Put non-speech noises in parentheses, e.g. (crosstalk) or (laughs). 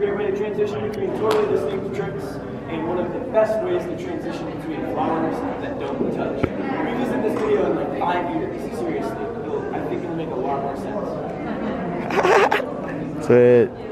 Great way to transition between totally distinct tricks, and one of the best ways to transition between flowers that don't touch. Revisit this video in like five years, seriously. It'll, I think it'll make a lot more sense. (laughs) Sweet.